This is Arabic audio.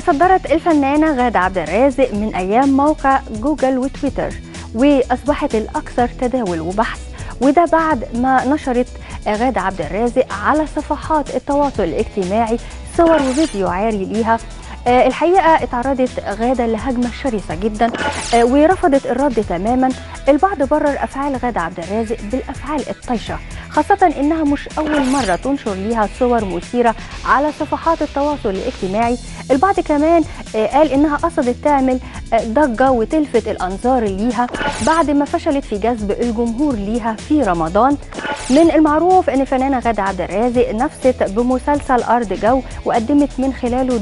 تصدرت الفنانة غادة عبد الرازق من أيام موقع جوجل وتويتر وأصبحت الأكثر تداول وبحث وده بعد ما نشرت غادة عبد الرازق على صفحات التواصل الاجتماعي صور وفيديو عاري ليها. آه، الحقيقة اتعرضت غادة لهجمة شرسة جدا آه، ورفضت الرد تماما. البعض برر أفعال غادة عبد الرازق بالأفعال الطايشة. خاصة إنها مش أول مرة تنشر ليها صور مثيرة على صفحات التواصل الاجتماعي. البعض كمان آه، قال إنها قصدت تعمل آه، ضجة وتلفت الأنظار ليها بعد ما فشلت في جذب الجمهور ليها في رمضان. من المعروف إن الفنانه غادة عبد الرازق نفست بمسلسل أرض جو وقدمت من خلاله